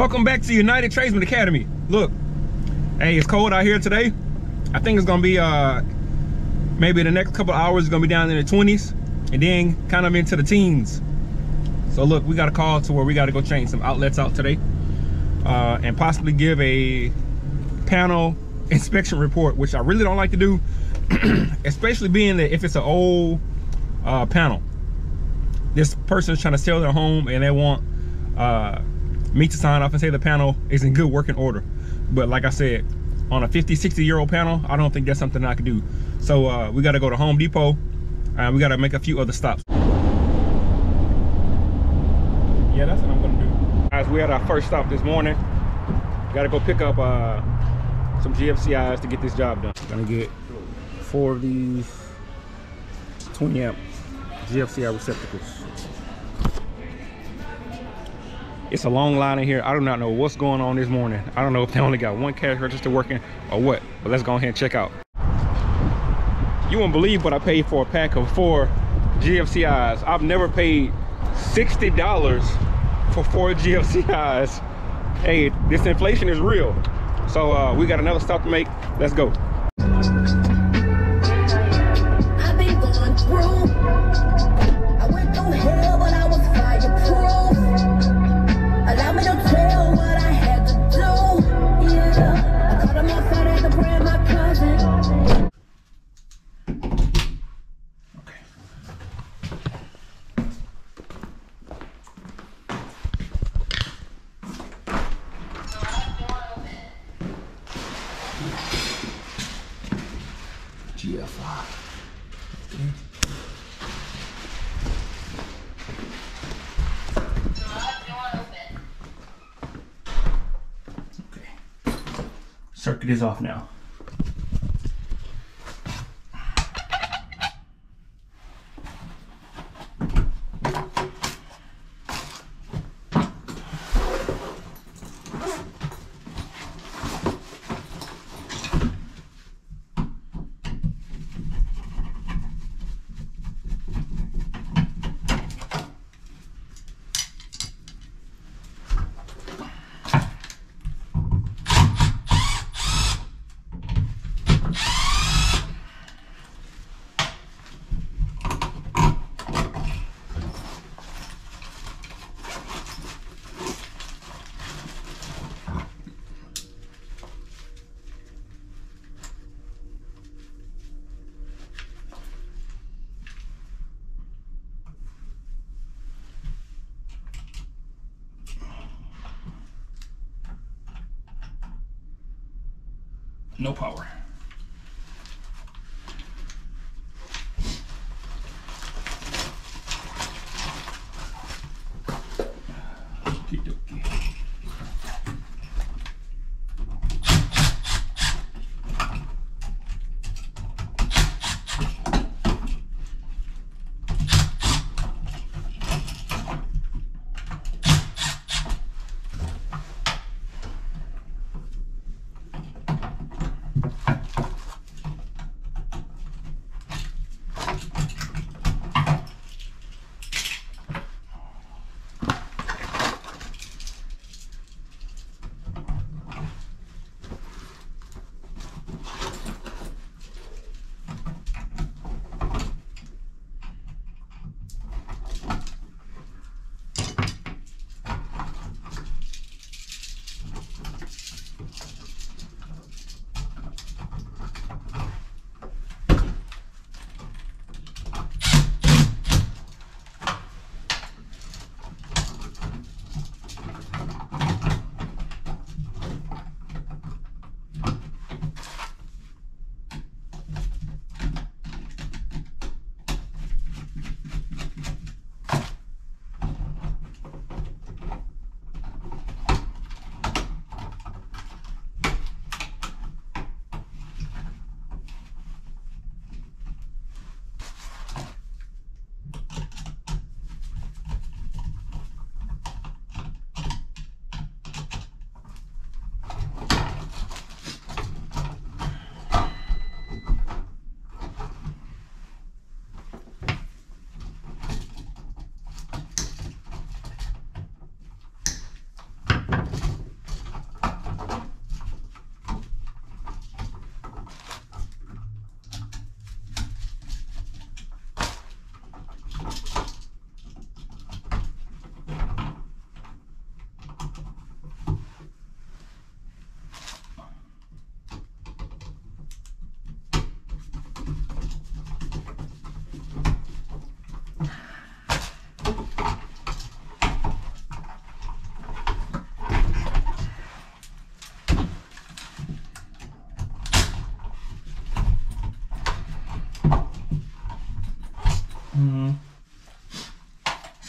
Welcome back to United Tradesman Academy. Look, hey, it's cold out here today. I think it's gonna be uh maybe the next couple hours is gonna be down in the 20s and then kind of into the teens. So look, we got a call to where we got to go change some outlets out today uh, and possibly give a panel inspection report, which I really don't like to do, especially being that if it's an old uh, panel. This person's trying to sell their home and they want uh, me to sign off and say the panel is in good working order. But like I said, on a 50, 60 year old panel, I don't think that's something I could do. So uh, we got to go to Home Depot and we got to make a few other stops. Yeah, that's what I'm gonna do. Guys, we had our first stop this morning. Got to go pick up uh, some GFCIs to get this job done. Gonna get four of these 20 amp GFCI receptacles. It's a long line in here. I do not know what's going on this morning. I don't know if they only got one cash register working or what, but let's go ahead and check out. You won't believe what I paid for a pack of four GFCIs. I've never paid $60 for four GFCIs. Hey, this inflation is real. So uh, we got another stop to make. Let's go. Okay. Circuit is off now. No power.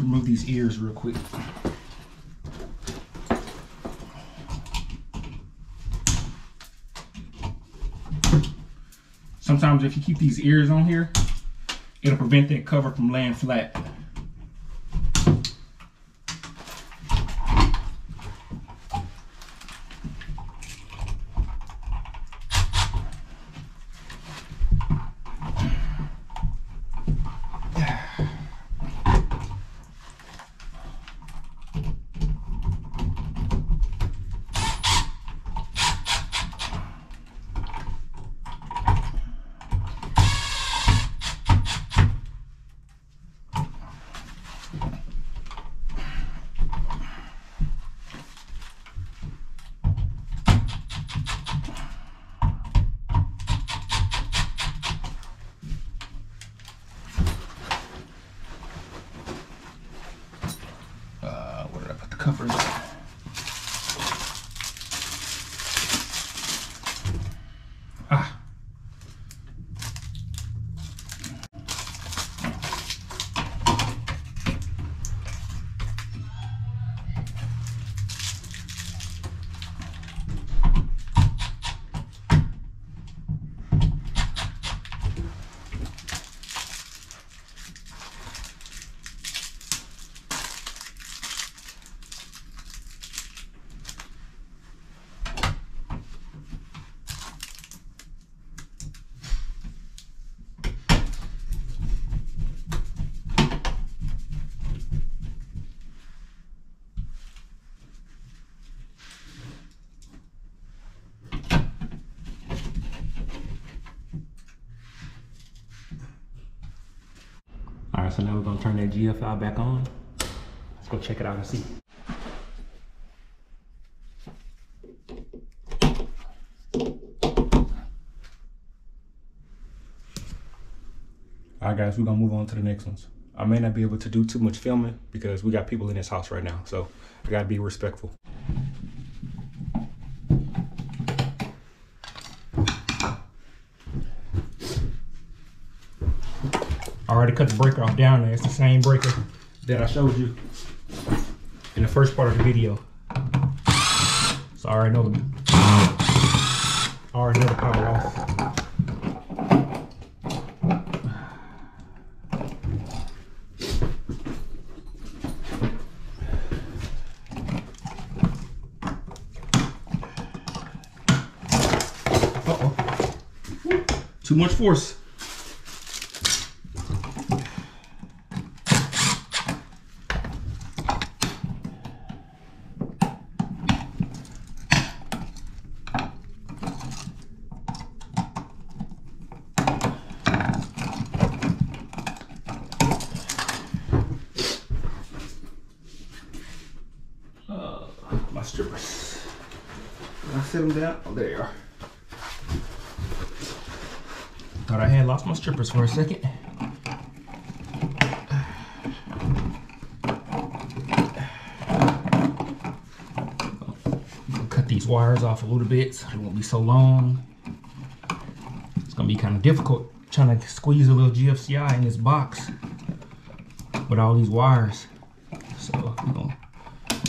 Remove these ears real quick. Sometimes if you keep these ears on here, it'll prevent that cover from laying flat. Uh, where did I put the covers? Ah. So now we're gonna turn that GFI back on. Let's go check it out and see. All right, guys, we're gonna move on to the next ones. I may not be able to do too much filming because we got people in this house right now, so I gotta be respectful. I already cut the breaker off down there. It's the same breaker that I showed you in the first part of the video. So I already know the, I already know the power off. Uh-oh. Too much force. Uh, my strippers. Did I set them down? Oh, there you are. Thought I had lost my strippers for a second. Cut these wires off a little bit so they won't be so long. It's gonna be kind of difficult trying to squeeze a little GFCI in this box with all these wires. So we're gonna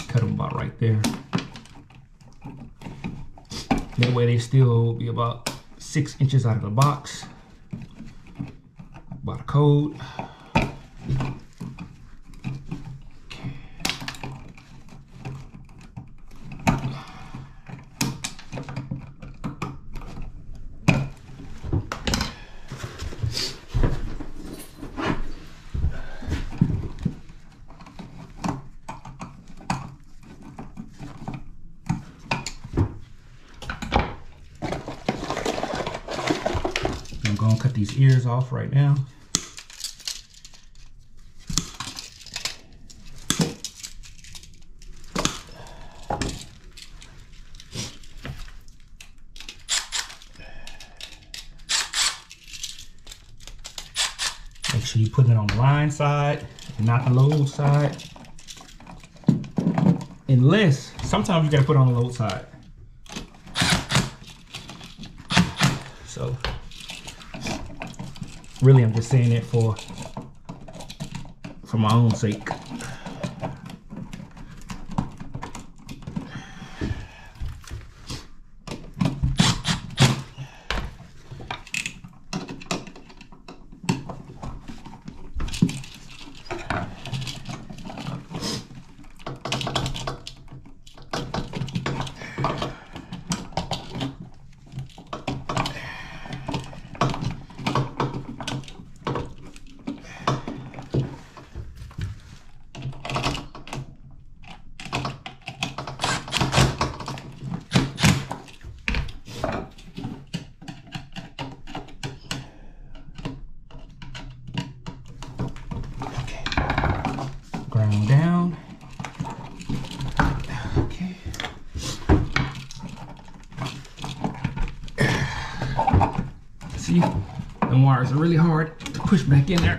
cut them about right there. That way they still be about six inches out of the box. By the code. I'm gonna cut these ears off right now. Make sure you put it on the line side not the load side. Unless, sometimes you gotta put it on the load side. So, really I'm just saying it for, for my own sake. See, wires are really hard to push back in there.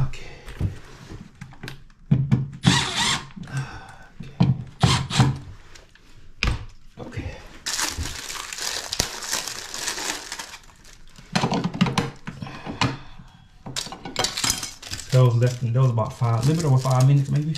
Okay. Okay. Those less than those about five, a little bit over five minutes maybe.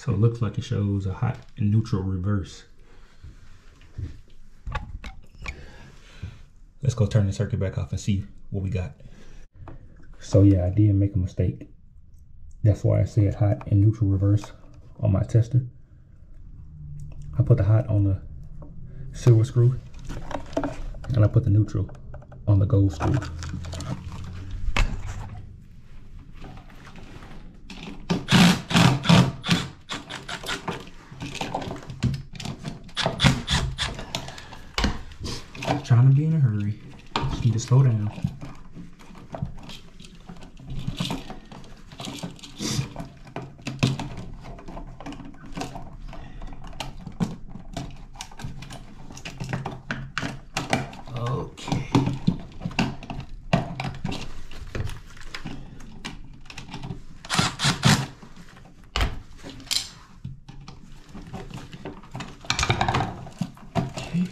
So it looks like it shows a hot and neutral reverse. Let's go turn the circuit back off and see what we got. So yeah, I did make a mistake. That's why I said hot and neutral reverse on my tester. I put the hot on the silver screw and I put the neutral on the gold screw. Trying to be in a hurry. Just need to slow down. Okay. Okay.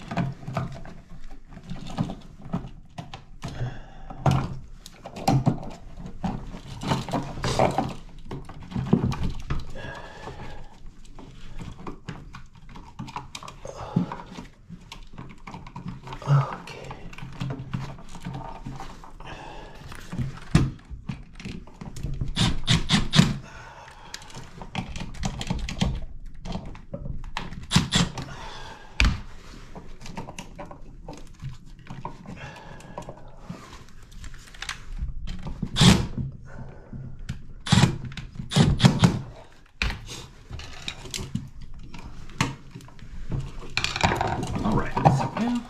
Okay. All right. So now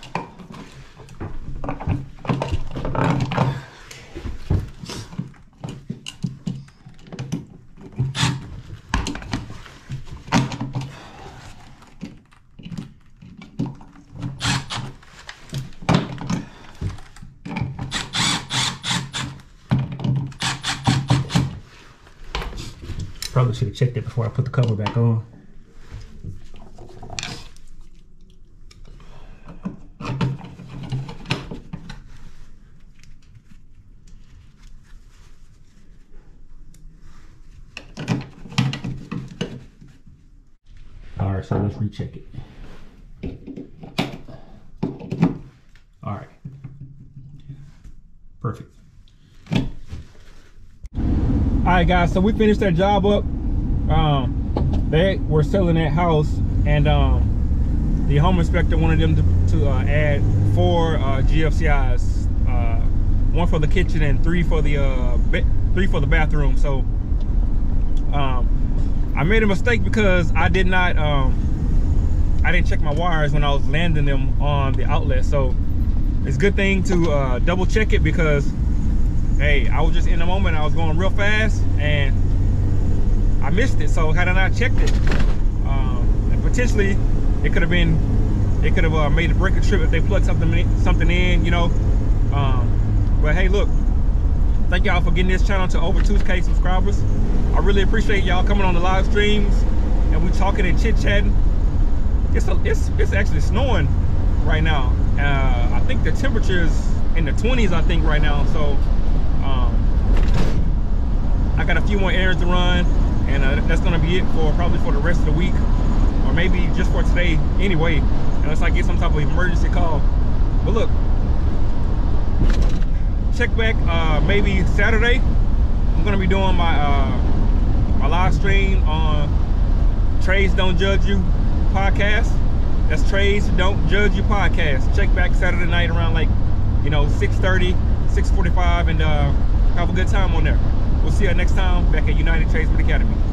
Probably should have checked it before I put the cover back on. All right, so let's recheck it. All right. Perfect. All right, guys. So we finished that job up. Um, they were selling that house, and um, the home inspector wanted them to, to uh, add four uh, GFCIs, uh, one for the kitchen and three for the uh, three for the bathroom. So um, I made a mistake because I did not um, I didn't check my wires when I was landing them on the outlet. So it's a good thing to uh, double check it because hey, I was just in a moment. I was going real fast and I missed it. So had I not checked it, um, and potentially it could have been, it could have uh, made a break breaker trip if they plugged something in, something in, you know. Um, but hey, look, thank y'all for getting this channel to over 2k subscribers. I really appreciate y'all coming on the live streams and we talking and chit chatting. It's a, it's it's actually snowing right now. Uh, I think the temperature is in the 20s. I think right now. So I got a few more errands to run, and uh, that's gonna be it for probably for the rest of the week, or maybe just for today anyway, unless I get some type of emergency call. But look, check back uh, maybe Saturday. I'm gonna be doing my uh, my live stream on Trades Don't Judge You podcast. That's Trades Don't Judge You podcast. Check back Saturday night around like you know 6:30, 6:45, and uh, have a good time on there. We'll see you next time back at United Tradesman Academy.